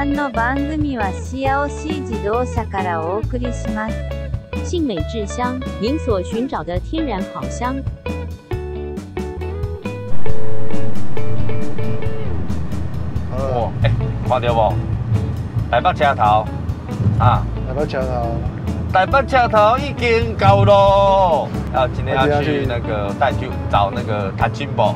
覧の番組はシアオシー自動車からお送りします。信美智香，您所寻找的天然好香。哇，哎，看到不？台北车头啊，来到桥头， 台北车头已经到喽。啊，今天要去那个带去找那个谭金宝。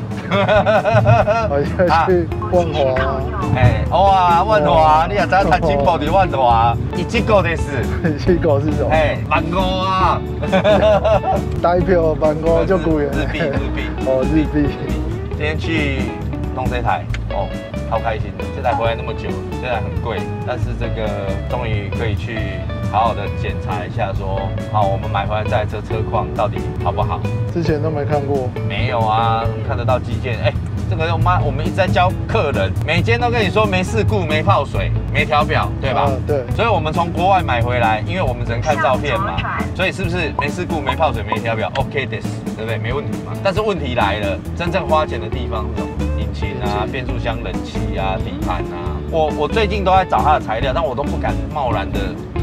去万 华，哎，哇，万华，你也知道谭金宝的万华，一这个的 是，去搞是什么？哎，万五啊，带票办公就贵日币，日币，哦，日币，今天去弄这台，哦，超开心的。这台回来那么久，虽然很贵，但是这个终于可以去好好的检查一下，说，好，我们买回来这台车车况到底好不好？之前都没看过，没有啊，看得到基建，哎，这个我妈我们一直在教客人，每间都跟你说没事故、没泡水、没调表，对吧？啊对所以我们从国外买回来，因为我们只能看照片嘛，所以是不是没事故、没泡水、没调表？OK this，对不对？没问题嘛。但是问题来了，真正花钱的地方是什么？引擎啊、变速箱、冷气啊、底盘啊。我我最近都在找它的材料，但我都不敢贸然的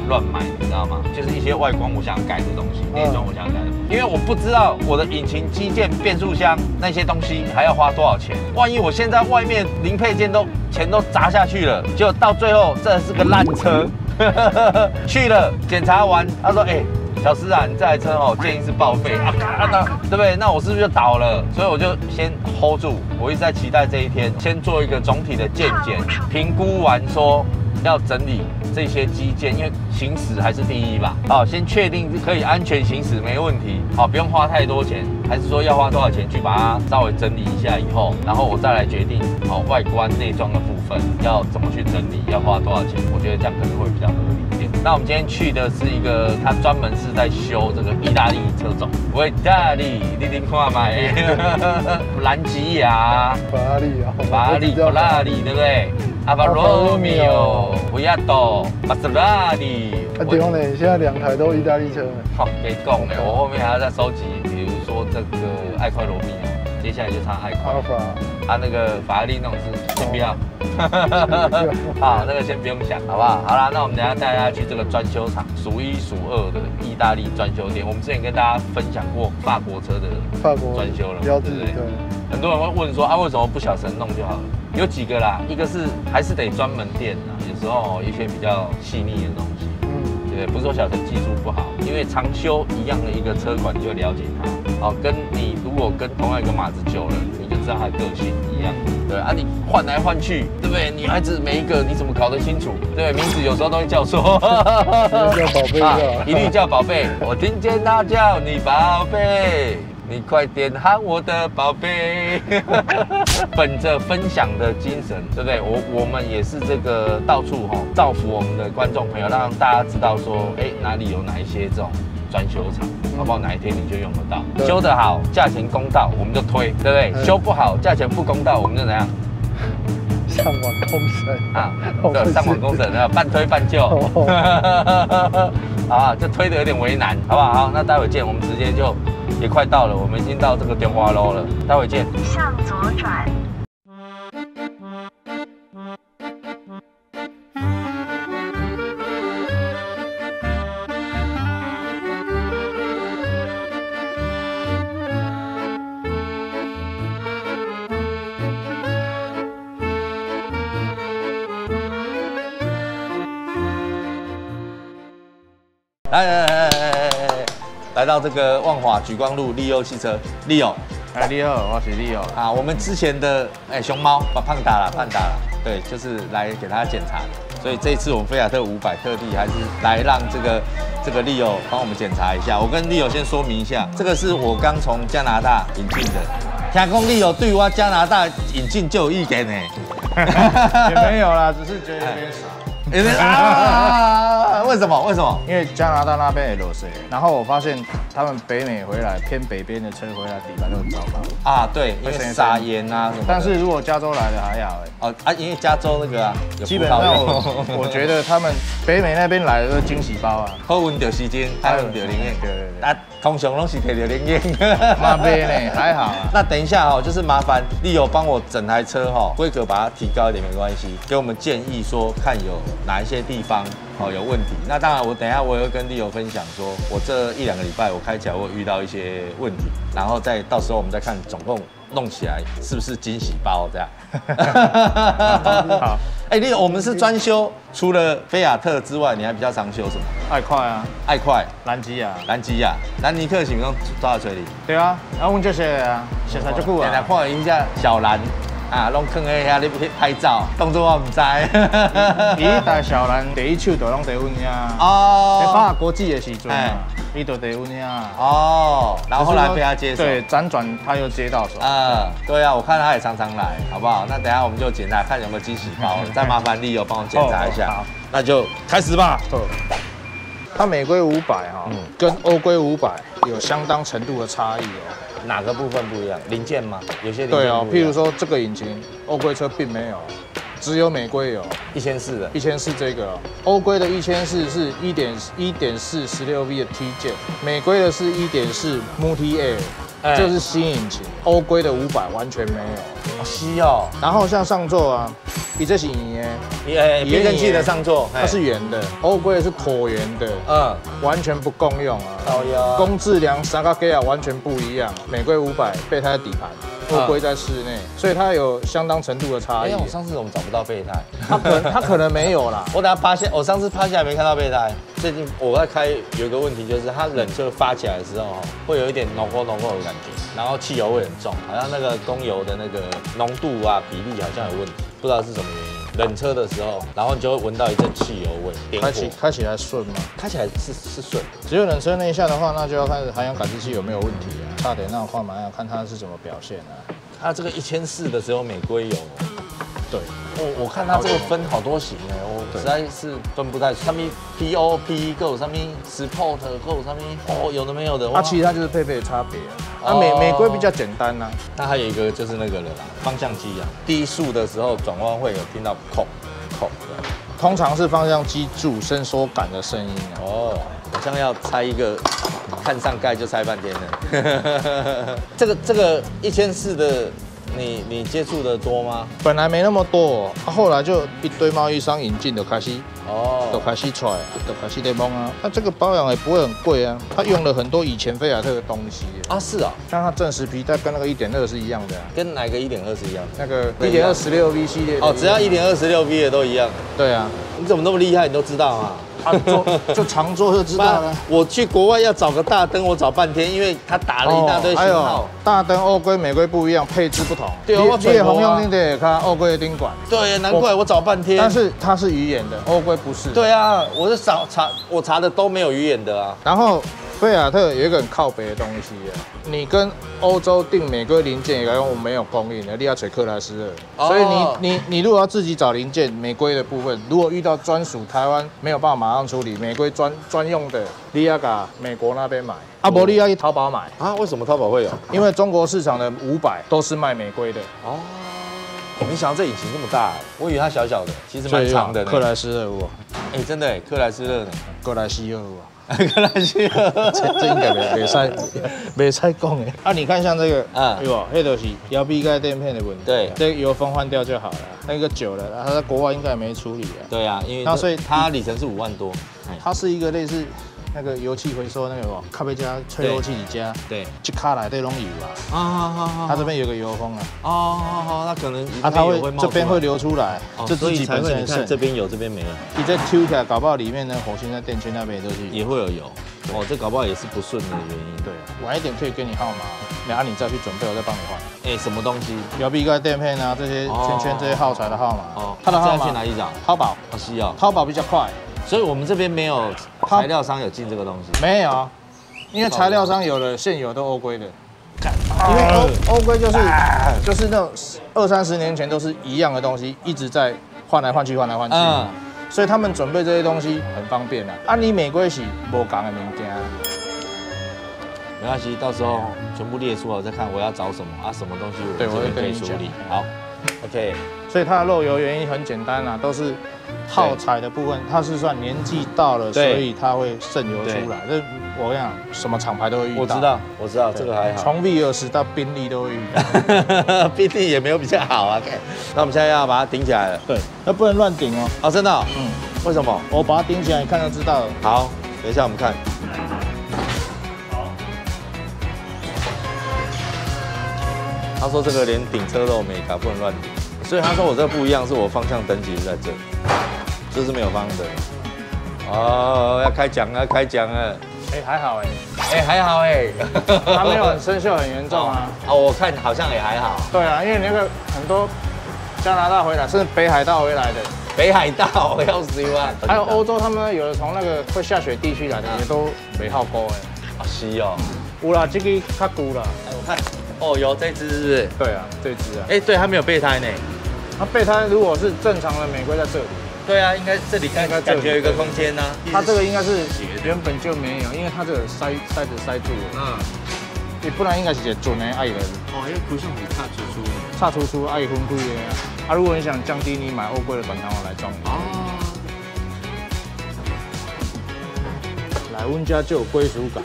乱买，你知道吗？就是一些外观我想改的东西，内装我想改的，因为我不知道我的引擎、机件、变速箱那些东西还要花多少钱。万一我现在外面零配件都钱都砸下去了，结果到最后这是个烂车。去了检查完，他说：“哎、小师啊，你这台车哦，建议是报废啊，啊那对不对？那我是不是就倒了？所以我就先 hold 住，我一直在期待这一天，先做一个总体的鉴检，评估完说要整理这些基建，因为行驶还是第一吧。好，先确定可以安全行驶没问题，好，不用花太多钱，还是说要花多少钱去把它稍微整理一下以后，然后我再来决定好外观内装的部分要怎么去整理，要花多少钱？我觉得这样可能会比较合理。那我们今天去的是一个，他专门是在修这个意大利车种，意大利，你听看嘛，兰吉亚。法拉利啊，法拉利、法拉利，对不对？阿法罗密欧、维亚多、玛莎拉蒂。啊，对呢，现在两台都意大利车，好，给讲呢，我后面还要再收集，比如说这个爱快罗密欧，接下来就唱爱快阿。法，啊，那个法拉利那种是先不要，好，那个先不用想，好不好？好啦，那我们等下带大家去这个专修厂，数一数二的意大利专修店。我们之前跟大家分享过法国车的法国专修了嘛，标志，对不对对，很多人会问说啊，为什么不小神弄就好了？有几个啦，一个是还是得专门店啊，有时候一些比较细腻的东西，嗯，对不是说小陈技术不好，因为常修一样的一个车款，你就了解它。哦，跟你如果跟同样一个马子久了，你就知道它的个性一样。对啊，你换来换去，对不对？女孩子每一个你怎么搞得清楚？对对，名字有时候都会叫错。叫宝贝 啊的，一律叫宝贝。我听见他叫你宝贝，你快点喊我的宝贝。本着分享的精神，对不对？我我们也是这个到处哈、造福我们的观众朋友，让大家知道说，哎，哪里有哪一些这种。专修厂，好不好？哪一天你就用得到。修得好，价钱公道，我们就推，对不对？嗯修不好，价钱不公道，我们就怎样 上网公审啊？哦对，上网公审，啊半推半就。啊，就推的有点为难，好不好？好，那待会见，我们直接就也快到了，我们已经到这个电话楼了，待会见。向左转。来来来来到这个万华举光路利优汽车，利友哎，利欧，我是利欧。啊，我们之前的哎熊猫把胖达了，胖达了，对，就是来给他检查。所以这一次我们菲亚特五百特地还是来让这个这个利友帮我们检查一下。我跟利友先说明一下，这个是我刚从加拿大引进的。听讲利友对我加拿大引进就有意见呢。也没有啦，只是觉得有点少。有点啊，为什么？为什么？因为加拿大那边也落水，然后我发现他们北美回来偏北边的车回来底盘都很糟糕。啊，对，因为撒盐啊什么。但是如果加州来的还好哎，哦啊，因为加州那个啊，基本上我柚我觉得他们北美那边来的都是惊喜包啊。好运到时间，好运到灵验。对对对啊，通常拢是摕到灵验。那边呢还好啊。那等一下哦、就是麻烦利友帮我整台车哈、规格把它提高一点没关系，给我们建议说看有哪一些地方哦有问题。那当然我等一下我也会跟利友分享说，我这一两个礼拜我开起来我有遇到一些问题，然后再到时候我们再看总共弄起来是不是惊喜包这样。好，哎，利友，我们是专修除了菲亚特之外，你还比较常修什么？爱快啊，爱快、兰基亚，兰基亚、兰尼克，是不是都抓到嘴里？对啊，然后问这些啊，写才就够来。看一下小兰啊，弄坑喺遐，你拍照，当作我唔知。伊带小兰第一手就拢在阮遐，在哦法国际的时阵伊就在阮遐。哦，然后后来被他接手。对，辗转他又接到手。啊，对啊，我看他也常常来，好不好？那等下我们就检查看有没有惊喜包，再麻烦利友帮我检查一下哦好。那就开始吧。对，它美规五百哈嗯，跟欧规五百有相当程度的差异哦。哪个部分不一样？零件吗？有些零件对哦，譬如说这个引擎，欧规车并没有，只有美规有。一千四的一千四这个哦，欧规的一千四是一点一点四十六 V 的 T 键，美规的是一点四 Multi Air，哎这是新引擎。欧规的五百完全没有。好稀哦。然后像上座啊，比这是你耶，你呃，避震器的上座，它是圆的，欧规的是椭圆的，嗯，完全不共用啊。高腰。工质量三个 gear 完全不一样，美规五百备胎底盘，欧规在室内，所以它有相当程度的差异我。上次怎么找不到备胎？它可能它可能没有啦，我等下趴下，我上次趴下来没看到备胎。最近我在开有一个问题，就是它冷车发起来的时候，会有一点浓厚浓厚的感觉，然后汽油味很重，好像那个供油的那个浓度啊比例好像有问题，不知道是什么原因。冷车的时候，然后你就会闻到一阵汽油味，开起开起来顺吗？开起来是是顺，只有冷车那一下的话，那就要看含氧感知器有没有问题啊。差点那的话，马上要看它是怎么表现啊。它这个一千四的只有美规有，对，我我看它这个分好多型哎，我实在是分不太出，上面 POP 够，上面 Sport 够，上面哦有的没有的，它、哇其实它就是配备的差别啊。那、哦美美规比较简单呐、那还有一个就是那个了啦，方向机啊，低速的时候转弯会有听到扣扣的。通常是方向机柱伸缩杆的声音啊。哦，好像要拆一个，看上盖就拆半天了。这个这个一千四的，你你接触的多吗？本来没那么多、哦，啊、后来就一堆贸易商引进，的开始就哦，开始出来，都开始在蒙啊。它这个保养也不会很贵啊，它用了很多以前菲亚特的东西，啊是啊，像它正时皮带跟那个一点二是一样的、啊，跟哪个一点二是一样的？那个一点二十六 V 系列哦，只要一点二十六 V 的都一样。对啊，你怎么那么厉害？你都知道啊？啊做 就常做就知道了。我去国外要找个大灯，我找半天，因为他打了一大堆型还有号。大灯欧规、美规不一样，配置不同。对啊我烈烈红用钉的看欧规的钉管，对，难怪我找半天。但是它是鱼眼的，欧规不是。。对啊，我是找查我查的都没有鱼眼的啊。然后菲亚特有一个很靠北的东西啊，你跟欧洲订美规零件，也用我没有供应的，你要找克莱斯勒。哦所以你你你如果要自己找零件，美规的部分，如果遇到专属台湾没有办法马上处理，美规专专用的，你要嘎美国那边买，阿伯利要去淘宝买，啊，为什么淘宝会有？因为中国市场的五百都是卖美规的。哦，没想到这引擎这么大，我以为它小小的，其实蛮长的。克莱斯勒有啊，哎、真的哎，克莱斯勒呢？克莱斯勒有啊。克莱斯勒，这这应该没没使没使讲的。啊，你看像这个，啊对吧？那都是摇臂盖垫片的问题。对这个油封换掉就好了。那个久了，它在国外应该也没处理啊。对啊，因为那所以它里程是五万多。哎它是一个类似那个油气回收那个哦，咖啡加吹油器里加，对，一卡来对拢油啊。啊好好好它这边有个油封啊，哦好好，那可能啊，它会这边会流出来哦，这自己才本身的会你看这。边有，这边没有，你再抽起来，搞不好里面的，火星在电圈那边也都是。也会有油。哦，这搞不好也是不顺的原因。对，晚一点可以给你号码，然后你再去准备，我再帮你换。哎，什么东西？摇臂盖垫片啊，这些哦圈圈这些耗材的号码。哦，它的号这要去哪码里找？淘宝，哦，西哦。淘宝比较快。所以我们这边没有材料商有进这个东西。没有，因为材料商有的现有都欧规的，因为欧欧规就是就是那种二三十年前都是一样的东西，一直在换来换去，换来换去。嗯，所以他们准备这些东西很方便啊。啊，你美国是无讲的物件，没关系，到时候全部列出来，我再看我要找什么啊，什么东西我对我会这边可跟你讲以处理。好，OK，所以它的漏油原因很简单啊，都是耗材的部分，它是算年纪到了，所以它会渗油出来。这我跟你讲，什么厂牌都会遇到。我知道，我知道对，这个还好。从 V 二十到宾利都会遇到。宾利也没有比较好啊。OK，那我们现在要把它顶起来了。对，那不能乱顶哦。哦，真的、哦？嗯，为什么？我把它顶起来，你看就知道了。好，等一下我们看。他说这个连顶车都没搞，不能乱顶。所以他说我这个不一样，是我方向灯其实在这，这是没有方的。哦，要开奖啊，开奖了！哎，还好哎，哎、还好哎、它没有很生锈很严重啊。哦，我看好像也还好。对啊，因为那个很多加拿大回来，甚至北海道回来的，北海道要死啊！还有欧洲，他们有的从那个会下雪地区来的，也都没好高哎。啊，是哦。有啦，这个较古了。哎，我看，哦，有这只是不是？对啊，这只啊。哎、对，它没有备胎呢。它备胎如果是正常的玫瑰在这里，对啊，应该这里感应该感觉有一个空间呢、它这个应该是原本就没有，因为它这个塞塞子塞住了，嗯，你不然应该是一个准的爱人，哦，因为不是很差出出。差出出爱分贵的啊。啊，如果你想降低，你买欧规的短弹我来装。哦，来，温家就有归属感。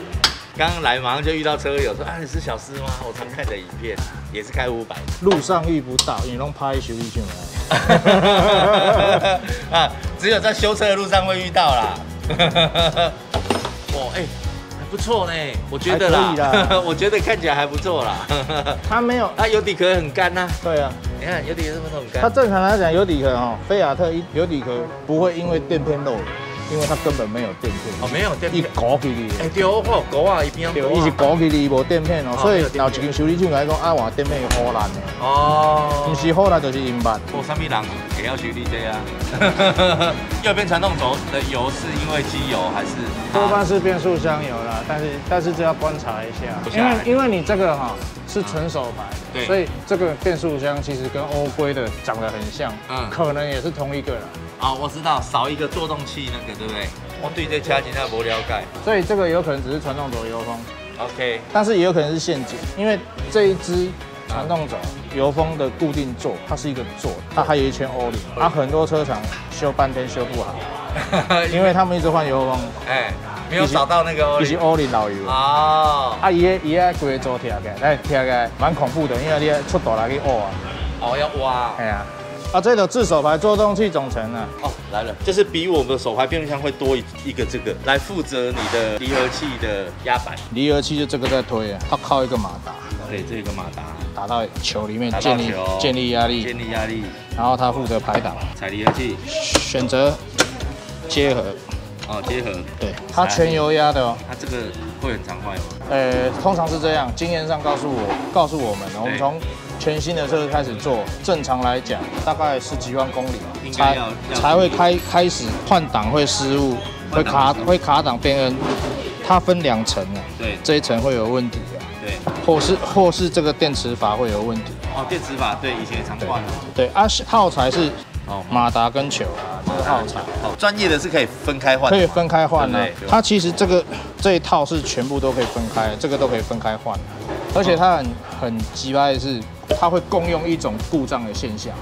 刚刚来马上就遇到车友说，啊，你是小司吗？我常看的影片，也是开五百。路上遇不到，因为拢拍修理进来。啊，只有在修车的路上会遇到啦。哇，哎、还不错呢，我觉得啦啦，我觉得看起来还不错啦。它没有，它，油底壳很干呐、对啊，你看油底壳是不是很干？它正常来讲油底壳哦，菲亚特一油底壳不会因为垫片漏，因为它根本没有垫片。哦，没有垫片一片。搞起你。哎、对哦，我有狗啊，一边对，伊是搞起你无垫片哦，所以哦没有垫片有一间修理厂来讲，啊，换垫片有好难的，哦不是好难就是因捌。我上面人也要学 DJ 啊。右边传动轴的油是因为机油还是？多半是变速箱油啦，但是但是这要观察一下，因为因为你这个哈是纯手牌，对所以这个变速箱其实跟欧规的长得很像，嗯可能也是同一个啦，啊、我知道，少一个做动器那个，对不对？我对这车真的不了解。所以这个有可能只是传动轴油封，OK，但是也有可能是陷阱，因为这一支传动轴油封的固定座，它是一个座，它还有一圈欧铃，啊，很多车厂修半天修不好，因为他们一直换油封，哎，没有找到那个一是欧铃老油。哦。啊，伊个伊个规个座贴起来，哎，贴起来蛮恐怖的，因为你要出大来去挖。啊。哦要挖。哎呀，啊，这个自手排做动器总成啊，哦来了，就是比我们的手排变速箱会多一一个这个来负责你的离合器的压板。离合器就这个在推啊，它靠一个马达。对，这个马达。打到球里面建立球建立压力，建立压力，然后它负责排档，踩离合器。选择结合，哦结合，对，它全油压的哦。它这个会很常坏吗？呃，通常是这样，经验上告诉我，告诉我们，我们对。从全新的车开始做，正常来讲大概十几万公里才才会开开始换挡会失误，会卡会卡档变 N，它分两层啊，对。这一层会有问题啊，对，或是或是这个电池阀会有问题，哦电磁法对，以前常换的。对啊，耗材是哦。马达跟球啊，这个耗材。哦，专业的是可以分开换，可以分开换呢、它其实这个这一套是全部都可以分开，这个都可以分开换，而且它很很鸡掰的是，它会共用一种故障的现象，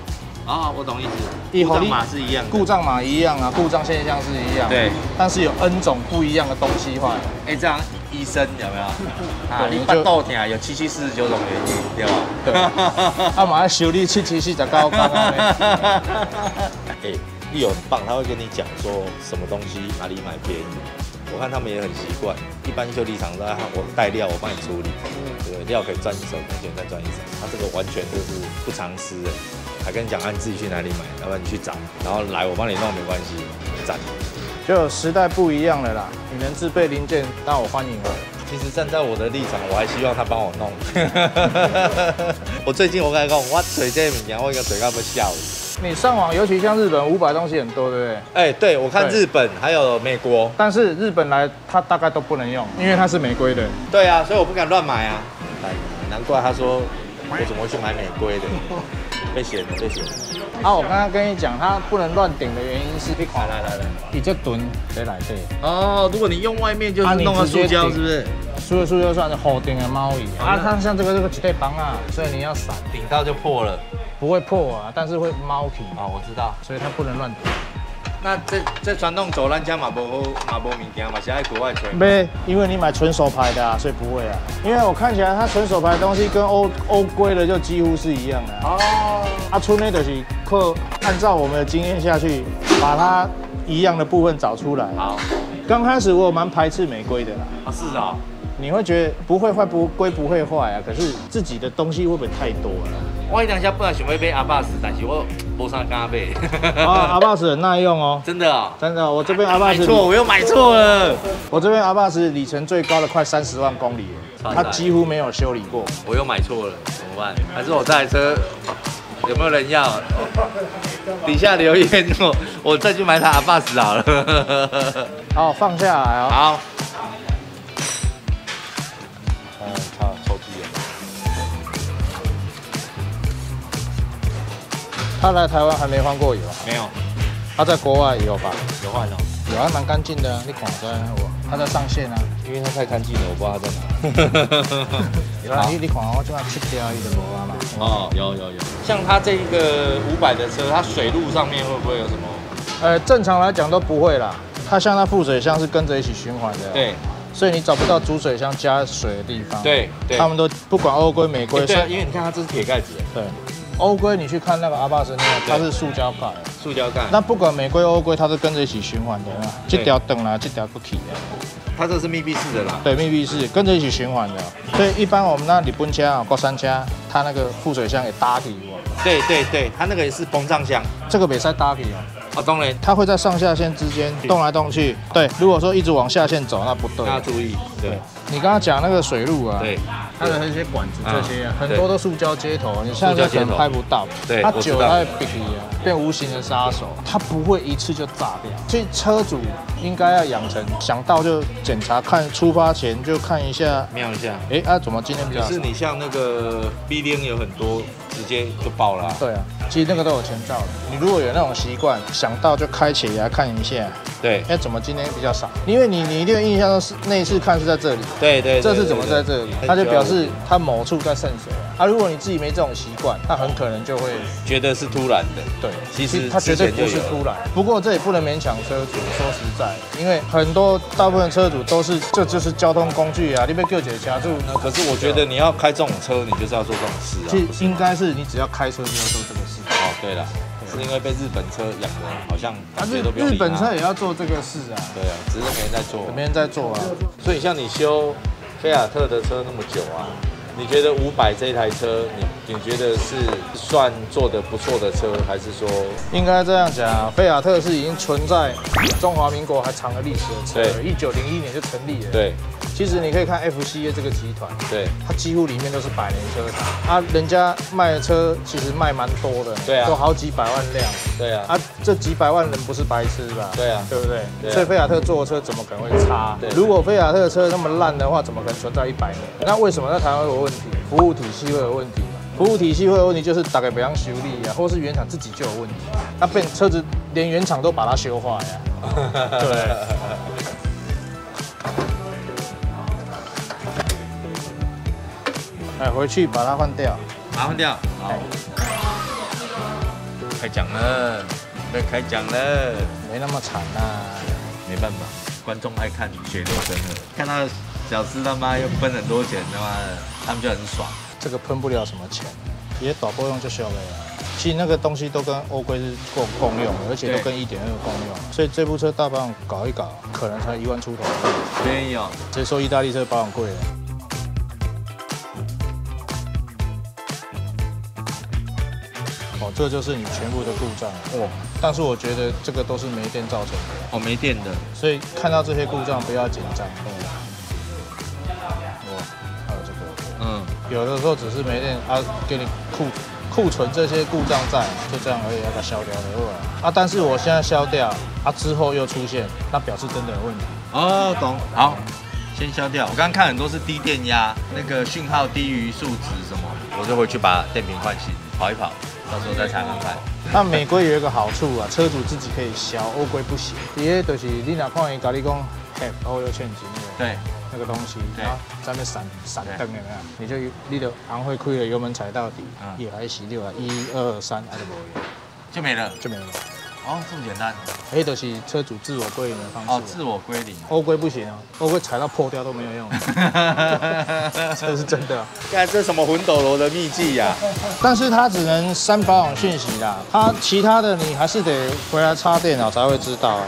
哦，我懂意思，一故障码是一样的。故障码一样啊，故障现象是一样，对，但是有 N 种不一样的东西坏了，哎，这样医生有没有？啊，你对就办豆甜有七七四十九种原因，对吧？对 啊，马上修理七七四十九刚刚呢，哎，你有很棒，他会跟你讲说什么东西哪里买便宜。我看他们也很习惯，一般修理厂都要我带料，我帮你处理，对不对？料可以赚一手，工钱再赚一手。他这个完全就是不藏私的，还跟你讲啊，你自己去哪里买，要不然你去找，然后来我帮你弄没关系，赞。就时代不一样了啦，你能自备零件，那我欢迎了。其实站在我的立场，我还希望他帮我弄。我最近我跟他讲，我嘴这物件，我应该嘴到要笑死。你上网，尤其像日本五百东西很多，对不对？哎、对我看日本还有美国，但是日本来，它大概都不能用，因为它是美规的。对啊，所以我不敢乱买啊。哎，难怪他说我怎么会去买美规的？被嫌了，被嫌了。啊，我刚刚跟你讲，它不能乱顶的原因是，你来来来来，你这蹲得来对。哦，如果你用外面就是弄个塑胶，是不是？所以塑胶算是好顶的猫椅啊，它像这个这个几对帮啊，所以你要闪，顶到就破了。不会破啊，但是会猫起，哦，我知道。所以它不能乱顶。那这这传统走咱家嘛无好嘛无物件嘛是爱国外吹。没，因为你买纯手牌的啊，所以不会啊。因为我看起来它纯手牌的东西跟欧欧规的就几乎是一样的啊。哦。啊，村内的是靠按照我们的经验下去，把它一样的部分找出来。好。刚开始我蛮排斥玫瑰的啦，啊是啊。你会觉得不会坏不龟不会坏啊，可是自己的东西会不会太多了？我一两下本来想要买阿巴斯，但是我无啥敢买。啊，阿巴斯很耐用哦，真的啊、真的，我这边阿巴斯买错，我又买错了。我这边阿巴斯里程最高的快三十万公里它几乎没有修理过。我又买错了，怎么办？还是我这台车有没有人要？底下留言我我再去买台阿巴斯好了。好，放下来哦。好。他来台湾还没换过油啊？没有，他在国外有吧？有换哦。有还蛮干净的啊，你看在我，他在上线啊。因为他太干净了，我不知道他在哪。有啊，你你看我这样切掉一个无啊嘛。哦，有有有。像他这个五百的车，它水路上面会不会有什么？呃，正常来讲都不会啦。它像它副水箱是跟着一起循环的。。对所以你找不到主水箱加水的地方。。对对。他们都不管欧规美规，对啊，因为你看它这是铁盖子，对。欧规你去看那个阿巴斯那个，它是塑胶盖。塑胶盖。那不管美规欧规，它是跟着一起循环的啊。这条等啦，这条不起的。它这是密闭式的啦。对，密闭式跟着一起循环的。所以一般我们那里本家啊，国三车，它那个副水箱也搭起哦。对对对，它那个也是膨胀箱。这个没塞搭起哦。哦，当然。它会在上下线之间动来动去。对，如果说一直往下线走，那不对。大家注意。对。你刚刚讲那个水路啊，对，它的那些管子这些啊，啊很多都塑胶接头，你现在可能拍不到。对，它久了它会闭啊，变无形的杀手，它不会一次就炸掉。所以车主应该要养成想到就检查，看出发前就看一下，瞄一下。哎啊，怎么今天比较？可是你像那个 B 零有很多直接就爆了、啊。对啊，其实那个都有前兆的。你如果有那种习惯，想到就开起来看一下。对。哎，怎么今天比较少？因为你你一定印象是那一次看是在这里。对对。这是怎么在这里？它就表示它某处在渗水啊。啊，如果你自己没这种习惯，那很可能就会觉得是突然的。对，其实它绝对不是突然。不过这也不能勉强车主。说实在，因为很多大部分车主都是这就是交通工具啊，你被各解夹住呢。可是我觉得你要开这种车，你就是要做这种事啊。其实应该是你只要开车就要做这个事。哦，对了。是因为被日本车养的，好像啊，日日本车也要做这个事啊。对啊，只是没人在做，没人在做啊。所以像你修菲亚特的车那么久啊，你觉得五百这台车，你你觉得是算做的不错的车，还是说？应该这样讲，菲亚特是已经存在中华民国还长了历史的车，一九零一年就成立了。对。其实你可以看 FCA 这个集团，对，它几乎里面都是百年车厂啊，人家卖的车其实卖蛮多的，对啊，都好几百万辆，对啊，啊，这几百万人不是白痴吧？对啊，对不对？对啊、所以菲亚特做的车怎么可能会差？对，如果菲亚特的车那么烂的话，怎么可能存在一百年？那为什么在台湾有问题？服务体系会有问题嘛？服务体系会有问题，就是大概不让修理啊，或是原厂自己就有问题，那变车子连原厂都把它修坏呀，对。哎，回去把它换掉，把它换掉。好，开奖了，要开奖了，没那么惨呐、啊。没办法，观众爱看血肉真的，看到小资他妈又喷很多钱，他妈的，他们就很爽。这个喷不了什么钱，也导播用就修了呀。其实那个东西都跟欧规是共共用的，而且都跟一点二共用，所以这部车大保养搞一搞，可能才一万出头。便宜哦，所以说意大利车保养贵了。这就是你全部的故障哦。但是我觉得这个都是没电造成的。哦，没电的。所以看到这些故障不要紧张。哦，哦，还有这个。嗯。有的时候只是没电啊，给你库库存这些故障在，就这样而已，要把它消掉的啊。但是我现在消掉啊，之后又出现，那表示真的有问题。哦，懂。好，先消掉。我刚刚看很多是低电压，那个讯号低于数值什么，我就回去把电瓶换新，跑一跑。到时候再查看看。那美规有一个好处啊，车主自己可以消，欧规不行。第二就是你哪看伊甲你讲 have 欧有欠钱的对，那个东西，对然后在那闪闪灯有没有？你就你的行会亏了，油门踩到底嗯，也还行六啊，一二三，还是没有，就没了。就没了。哦，这么简单。哎，就是车主自我归零的方式。哦，自我归零。欧规不行啊，欧规踩到破掉都没有用，这是真的啊。看这什么魂斗罗的秘技呀？但是它只能删保养讯息啦，它其他的你还是得回来插电脑才会知道啊。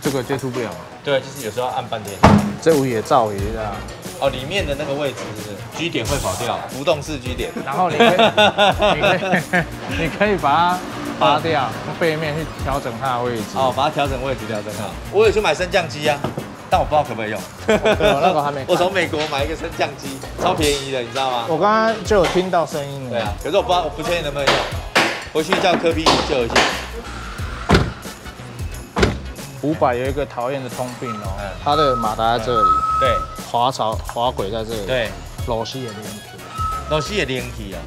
这个接触不了，对，就是有时候要按半天。这屋也照也啊。哦，里面的那个位置是不是 G 点会跑掉，浮动式 G 点。然后你可以，你可以，你可以把它拔掉，从背面去调整它的位置。哦，把它调整位置，调整好。我有去买升降机啊，但我不知道可不可以用。我哦那个还没 我从美国买一个升降机，超便宜的，你知道吗？我刚刚就有听到声音了。对啊，可是我不知道，我不确定能不能用。回去叫科比救一下。五百有一个讨厌的通病哦嗯，它的马达在这里，对滑槽滑轨在这里，，对，螺丝也连体，螺丝也连体啊。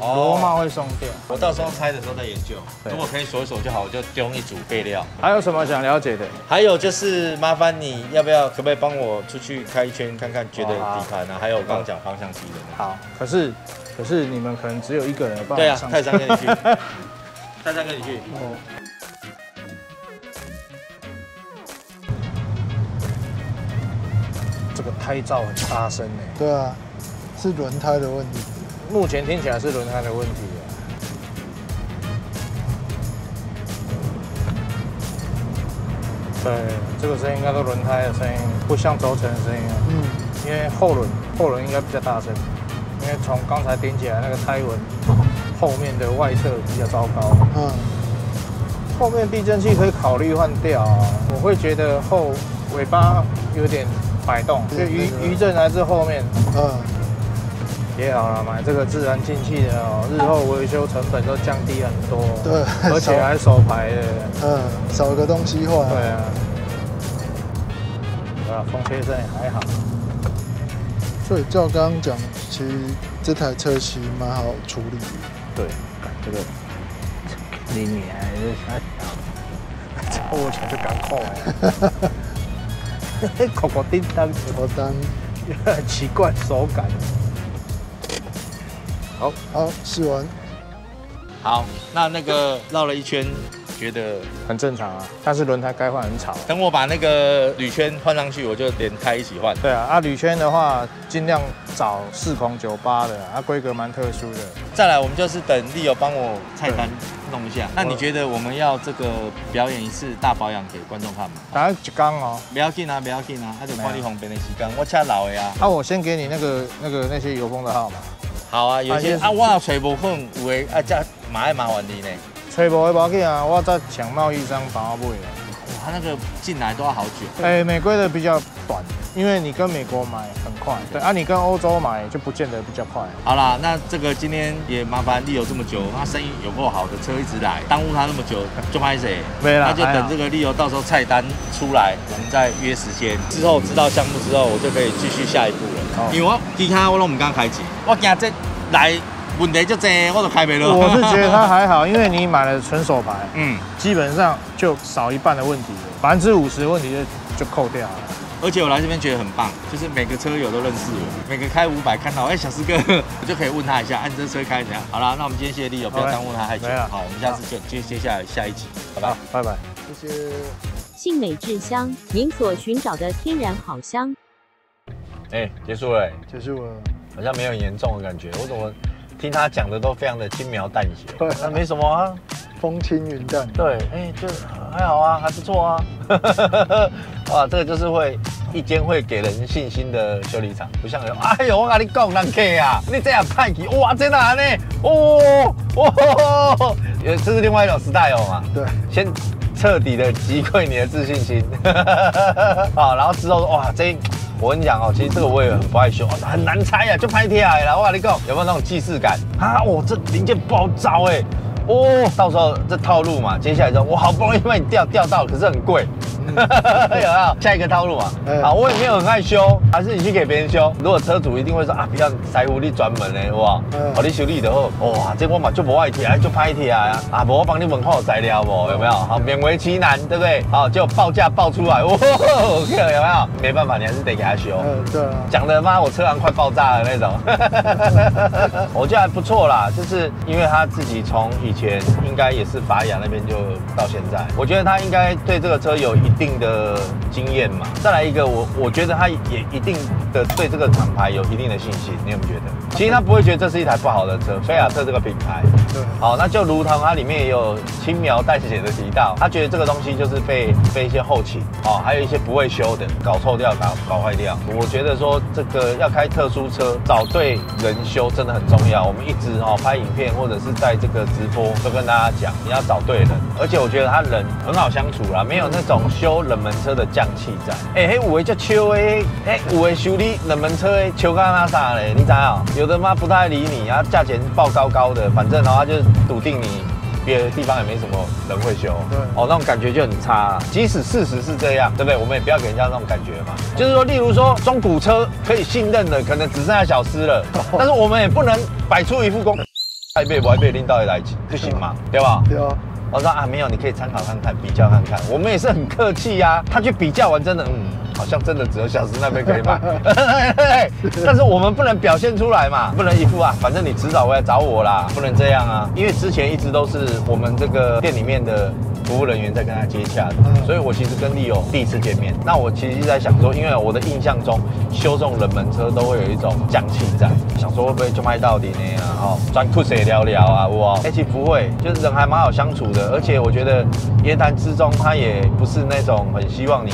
螺帽会松掉。我到时候拆的时候再研究。对如果可以锁一锁就好，我就丢一组备料。还有什么想了解的？还有就是麻烦你要不要，可不可以帮我出去开一圈看看，觉得底盘啊，还有我刚刚讲方向机的。好，可是可是你们可能只有一个人对啊，泰山跟你去，泰山跟你去。这个胎噪很大声呢。对啊，是轮胎的问题。目前听起来是轮胎的问题啊。对，这个声音应该都轮胎的声音，不像轴承的声音啊。嗯，因为后轮后轮应该比较大声，因为从刚才听起来那个胎纹后面的外侧比较糟糕。嗯，后面避震器可以考虑换掉啊，我会觉得后尾巴有点摆动，就余余震来自后面。嗯，也好了，买这个自然进气的哦，日后维修成本都降低很多。对而且还手排的。嗯，少个东西换。对啊。对啊，风切声也还好。所以照刚刚讲，其实这台车其实蛮好处理的。对，这个你你还是想想，我全是赶快。口口叮当，我当很 奇怪手感。好试完，好，那那个绕了一圈，觉得很正常啊，但是轮胎该换很吵。等我把那个铝圈换上去，我就连胎一起换。对啊，啊铝圈的话，尽量找四孔九八的，啊规格蛮特殊的。再来，我们就是等丽友帮我菜单弄一下。那你觉得我们要这个表演一次大保养给观众看吗？打一缸哦，不要紧啊，不要紧啊，那就看你方便的时间。我车老的啊。啊我先给你那个那个那些油封的号码，好啊，有一些啊啊，我吹不混，有的啊，这麻烦麻烦你呢。吹无的保紧啊，我再抢贸易商帮我买啊。哇，他那个进来都要好久。哎，美规的比较短，因为你跟美国买很快，对啊，你跟欧洲买就不见得比较快。好啦，那这个今天也麻烦利友这么久，他生意有够好的，车一直来，耽误他那么久，就拍谁？没啦那就等这个利友到时候菜单出来，我们再约时间。之后知道项目之后，我就可以继续下一步了。好因为我其他我都唔敢开钱，我惊这来问题就多，我都开不了。我是觉得它还好，因为你买了纯手牌，嗯，基本上就少一半的问题了，百分之五十的问题就就扣掉了。而且我来这边觉得很棒，就是每个车友都认识我，每个开五百看到，哎、小师哥，我就可以问他一下，按、这车开怎样？好啦，那我们今天谢谢利友，不要耽误他太久。好，我们下次见，接接下来下一集，拜拜。，拜拜。谢谢。信美制香，您所寻找的天然好香。哎、结束了、结束了。好像没有很严重的感觉。我怎么听他讲的都非常的轻描淡写？对那没什么啊。风轻云淡。对，哎、就还好啊，还不错啊。哇，这个就是会一间会给人信心的修理厂，不像有，哎呦，我跟你讲，人客啊，你这样派去，哇，真的呢，哦，哦，也这是另外一种 style 嘛。对，先彻底的击溃你的自信心，好，然后之后哇，这我跟你讲哦，其实这个我也很不爱修，很难拆呀、就拍贴来了。我跟你讲，有没有那种既视感啊？哦，这零件不好找哎，哦，到时候这套路嘛，接下来之后我好不容易帮你调调到，可是很贵，有没有？下一个套路嘛。嗯啊，我也没有很爱修，还是你去给别人修。如果车主一定会说啊，不要师傅你专门的哇，嗯哦你修理的好，哇，这我嘛就不爱贴，就拍贴啊，啊，不我帮你问好材料不？有没有？好，勉为其难，对不对？好，就报价报出来，哇，有没有？没办法，你还是得给他修。嗯，对啊，讲的妈，我车行快爆炸了那种，我觉得还不错啦，就是因为他自己从以前应该也是法雅那边就到现在，我觉得他应该对这个车有一定的经验嘛。再来一个，我我觉得他也一定的对这个厂牌有一定的信心，你有没有觉得？其实他不会觉得这是一台不好的车，菲亚特这个品牌，对，好，那就如同它里面也有轻描淡写的提到，他觉得这个东西就是被被一些后勤，哦，还有一些不会修的搞臭掉、搞搞坏掉。我觉得说这个要开特殊车，找对人修真的很重要。我们一直哦拍影片或者是在这个直播都跟大家讲，你要找对人，而且我觉得他人很好相处啦，没有那种修冷门车的匠气在。哎、嘿，有的叫秋诶，哎，有的修理冷门车诶，秋干那啥嘞，你知道？有的妈不太理你，然后价钱报高高的，反正然后他就笃定你。别的地方也没什么人会修，对哦，那种感觉就很差、啊。即使事实是这样，对不对？我们也不要给人家那种感觉嘛。就是说，例如说中古车可以信任的，可能只剩下小司了，但是我们也不能摆出一副公爱被不爱被领导来起，不行嘛，对吧？对啊，我说啊，没有，你可以参考看看，比较看看。我们也是很客气呀、他去比较完，真的，嗯，好像真的只有小司那边可以买。但是我们不能表现出来嘛，不能一副啊，反正你迟早会来找我啦，不能这样啊。因为之前一直都是我们这个店里面的服务人员在跟他接洽的，嗯所以我其实跟利友第一次见面。那我其实在想说，因为我的印象中修这种冷门车都会有一种匠气在，想说会不会就卖到底呢？啊，哦，专酷谁聊聊啊，哇，哎，其实不会，就是人还蛮好相处的，而且我觉得言谈之中他也不是那种很希望你。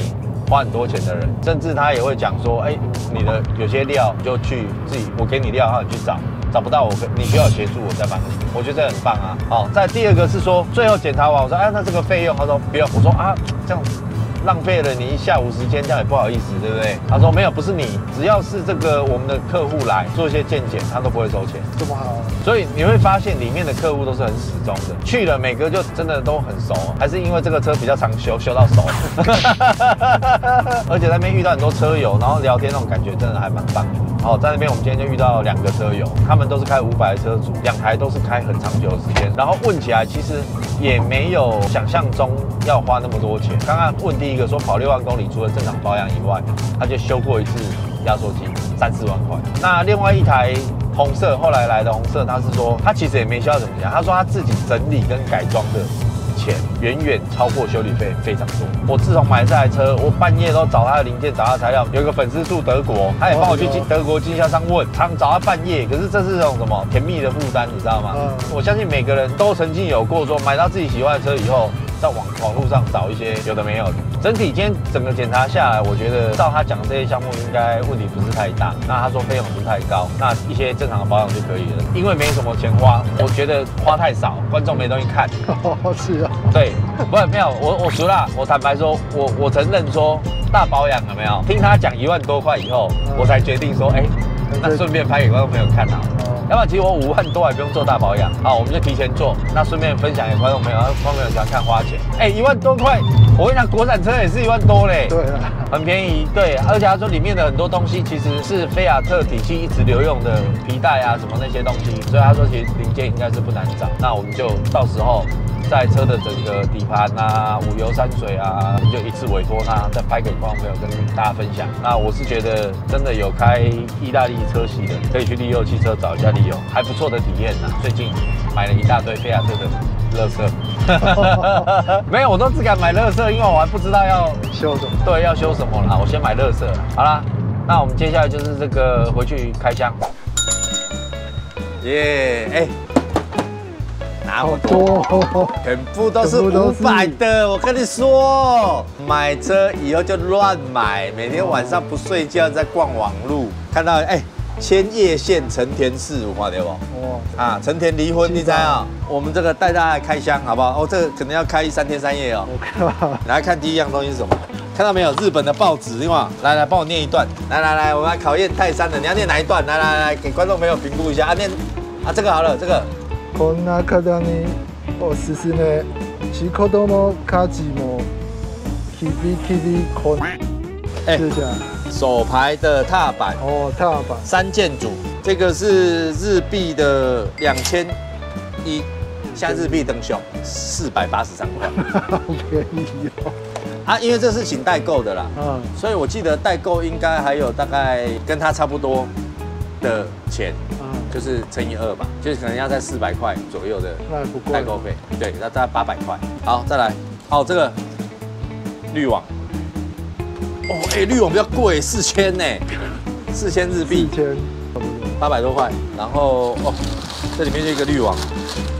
花很多钱的人，甚至他也会讲说，哎、你的有些料你就去自己，我给你料，然后你去找，找不到我跟你需要协助，我再帮你。我觉得这很棒啊。好，在第二个是说，最后检查完，我说，哎、那这个费用，他说不要，我说啊，这样浪费了你一下午时间，这样也不好意思，对不对？他说没有，不是你，只要是这个我们的客户来做一些鉴检，他都不会收钱。这么好，所以你会发现里面的客户都是很始终的，去了每个就真的都很熟，还是因为这个车比较常修，修到熟，而且在那边遇到很多车友，然后聊天那种感觉真的还蛮棒的。好，在那边我们今天就遇到两个车友，他们都是开五百的车主，两台都是开很长久的时间，然后问起来其实也没有想象中要花那么多钱。刚刚问第一个说跑六万公里，除了正常保养以外，他就修过一次压缩机，三四万块。那另外一台红色，后来来的红色，他是说他其实也没需要怎么讲，他说他自己整理跟改装的钱远远超过修理费非常多。我自从买这台车，我半夜都找他的零件，找他的材料。有一个粉丝住德国，他也帮我去经德国经销商问，他们找他半夜。可是这是一种什么甜蜜的负担，你知道吗？嗯我相信每个人都曾经有过说买到自己喜欢的车以后，在网网络上找一些有的没有的。整体今天整个检查下来，我觉得照他讲的这些项目应该问题不是太大。那他说费用不是太高，那一些正常的保养就可以了。因为没什么钱花，我觉得花太少，观众没东西看。是啊，对，不没有我我熟啦，我坦白说，我我承认说大保养有没有？听他讲一万多块以后，嗯我才决定说，哎、那顺便拍给观众朋友看好了。哦要不然其实我五万多也不用做大保养，啊，我们就提前做，那顺便分享给观众朋友，观众朋友喜欢看花钱，哎、一万多块，我跟你讲，国产车也是一万多嘞，对啊，很便宜，对，而且他说里面的很多东西其实是菲亚特体系一直留用的皮带啊，什么那些东西，所以他说其实零件应该是不难找。那我们就到时候在车的整个底盘啊、五油山水啊，就一次委托他再拍给观众朋友跟大家分享。那我是觉得真的有开意大利车系的，可以去利诱汽车找一下利诱，还不错的体验呐。最近买了一大堆菲亚特的乐色，没有，我都只敢买乐色，因为我还不知道要修什么？对，要修什么啦？我先买乐色。好啦，那我们接下来就是这个回去开箱。耶，哎，那好么多，全部都是五百的。我跟你说，买车以后就乱买，每天晚上不睡觉在逛网路，看到哎。千叶县成田市，我看到不？哇，啊，成田离婚，你猜啊？我们这个带大家来开箱，好不好？哦，这个可能要开三天三夜哦。我靠，来看第一样东西是什么？看到没有？日本的报纸，对吗？来来，帮我念一段。来来来，我们来考验泰山的，你要念哪一段？来来来，给观众朋友评估一下啊。念啊，这个好了，这个こんな方におすすめ。し子供家事も K B K B 空，哎谢谢啊。手牌的踏板哦，踏板，三件组，这个是日币的两千一，现在日币登秀四百八十三块好便宜哦。啊，因为这是请代购的啦，嗯，所以我记得代购应该还有大概跟它差不多的钱，嗯， 就是乘以二吧，就是可能要在四百块左右的。代购费，对，那大概八百块。好，再来，哦，这个滤网，哦，哎、滤网比较贵，四千呢，四千日币四，千，差不多。八百多块。然后哦，这里面就一个滤网，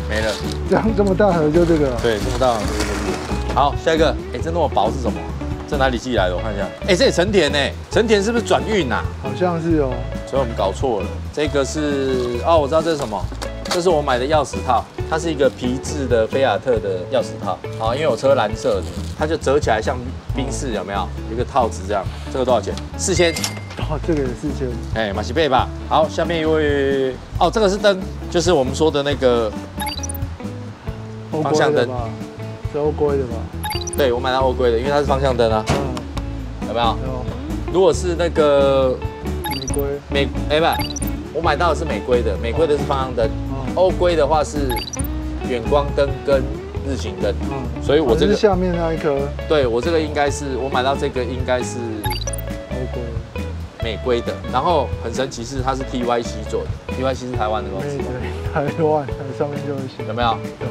没了。这样这么大盒就这个啊，对，这么大的一个滤网。好，下一个，哎、这那么薄是什么？这哪里寄来的？我看一下。哎、这也成田呢，成田是不是转运呐？好像是哦。所以我们搞错了。这个是哦，我知道这是什么，这是我买的钥匙套，它是一个皮质的菲亚特的钥匙套。好，因为我车蓝色的，它就折起来像冰室，有没有？一个套子这样。这个多少钱？四千。哦，这个也四千。哎，马西贝吧。好，下面一位哦，这个是灯，就是我们说的那个，方向灯吧？是欧规的吧？对我买到欧规的，因为它是方向灯啊，嗯，有没有？有如果是那个美，哎不，我买到的是美规的，美规的是方向灯，嗯欧规的话是远光灯跟日行灯。嗯，所以我这个是下面那一颗对我这个应该是我买到这个应该是欧规，美规的，然后很神奇是它是 TYC 做的，TYC 是台湾的公司美，的台湾，它上面就会写。有没有？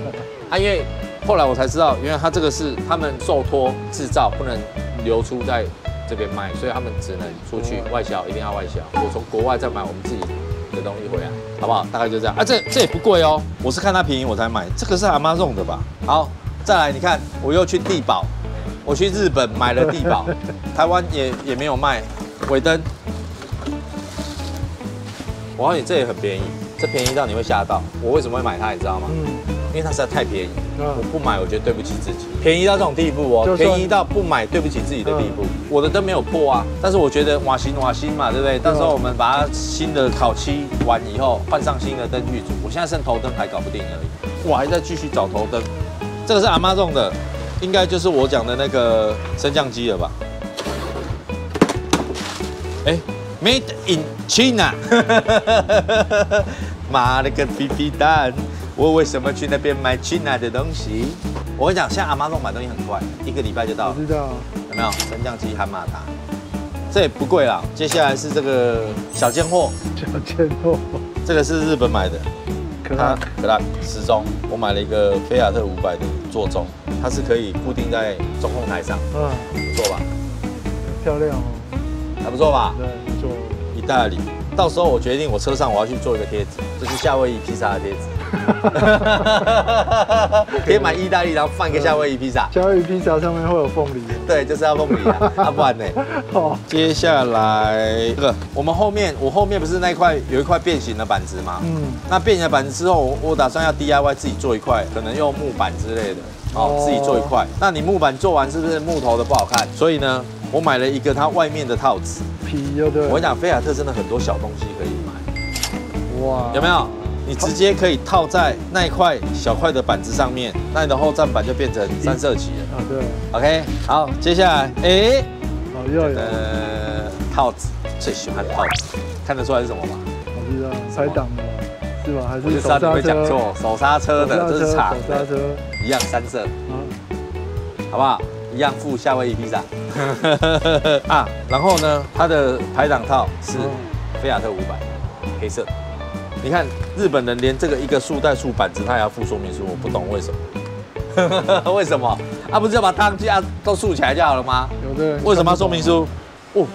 啊，因为后来我才知道，原来它这个是他们受托制造，不能流出在这边卖，所以他们只能出去外销，一定要外销。我从国外再买我们自己的东西回来，好不好？大概就这样啊，这这也不贵哦，我是看它便宜我才买，这个是 Amazon 的吧？好，再来，你看 我又去地堡，我去日本买了地堡，台湾也也没有卖尾灯。我告诉你，这也很便宜，这便宜到你会吓到。我为什么会买它，你知道吗？嗯，因为它实在太便宜，我嗯，不买我觉得对不起自己。便宜到这种地步哦，便宜到不买对不起自己的地步。我的灯没有破啊，但是我觉得瓦新瓦新嘛，对不对？到时候我们把它新的烤漆完以后，换上新的灯具组。我现在剩头灯还搞不定而已，我还在继续找头灯。这个是阿妈用的，应该就是我讲的那个升降机了吧？哎，Made in China，妈了个逼逼蛋！我为什么去那边买 China 的东西？我跟你讲，现在阿妈弄买东西很快，一个礼拜就到了，我知道。有没有？升降机和马达，这也不贵啦。接下来是这个小件货，小件货，这个是日本买的，它可爱。可拉时钟，我买了一个菲亚特五百的座钟，它是可以固定在中控台上，嗯，不错吧？漂亮哦。还不错吧？对，不错。意大利，到时候我决定我车上我要去做一个贴纸，就是夏威夷披萨的贴纸，可以买意大利，然后放一个夏威夷披萨。夏威夷披萨上面会有凤梨。对，就是要凤梨啊，啊不然呢？哦，接下来这个，我们后面我后面不是那一块有一块变形的板子吗？嗯，那变形的板子之后，我我打算要 DIY 自己做一块，可能用木板之类的，哦，哦自己做一块。那你木板做完是不是木头的不好看？所以呢，我买了一个它外面的套子。皮就对。我跟你讲，菲亚特真的很多小东西可以买，哇，有没有？你直接可以套在那一块小块的板子上面，那你的后站板就变成三色旗了。啊，对，OK，好，接下来，哎，好，又有，呃，套子，最喜欢套子，看得出来是什么吗？我知道，拍档的是吧？还我就是知道你会讲错，手刹车的，这是厂的，手刹车一样三色，啊，好不好？一样附夏威夷披萨 啊，然后呢，它的排档套是嗯菲亚特五百，黑色。你看日本人连这个一个束带束板子，他也要附说明书，我不懂为什么？为什么？啊，不是要把当机啊都竖起来就好了吗？有的人为什么要说明书？哦，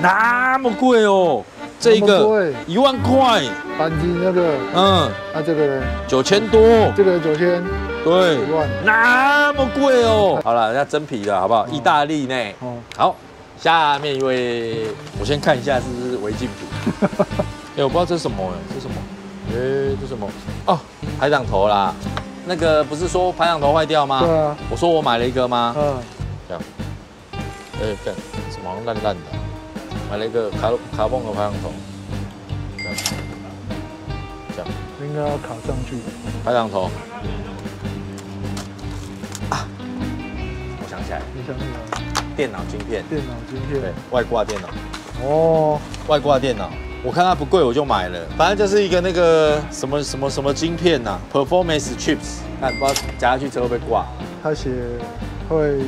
那么贵哦，这一个一万块，板机那个，嗯，那这个呢，九千多，这个九千对，一万，那么贵哦。好了，人家真皮的好不好？意大利呢？哦，好，下面一位，我先看一下是不是违禁品。哎、我不知道这是什么哎，这是什么？哎、这是什么？哦，排挡头啦。那个不是说排挡头坏掉吗？对啊，我说我买了一个吗？嗯，这样哎、看什么好像烂烂的啊、买了一个卡卡泵的排挡头，这样，这样应该要卡上去，排挡头。啊，我想起来，你想起来了？电脑晶片，电脑晶对片。，外挂电脑，哦，外挂电脑。我看它不贵，我就买了。反正就是一个那个什么什么什么晶片呐、p e r f o r m a n c e chips，看不知道夹下去车会不会挂。它写会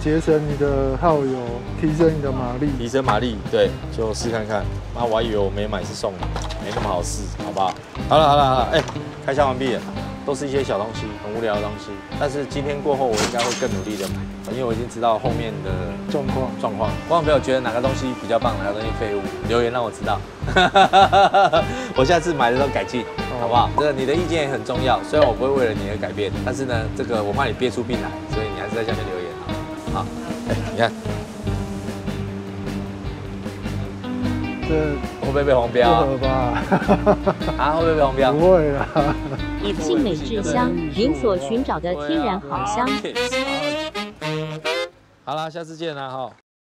节省你的耗油，提升你的马力。提升马力，对，就试看看。那，我还以为我没买是送的，没那么好事，好不好？好了好了好了，哎、开箱完毕了，都是一些小东西，很无聊的东西。但是今天过后，我应该会更努力的买，因为我已经知道后面的状况状况。观众朋友觉得哪个东西比较棒，哪个东西废物，留言让我知道。我下次买的时候改进，好不好？这个你的意见也很重要，虽然我不会为了你而改变，但是呢，这个我怕你憋出病来，所以你还是在下面留言好。好，哎、你看这会不会被黄标啊？啊，会不会被黄标？不会啦。衣服性美制香，您所寻找的天然好香。好啦，下次见啦哈。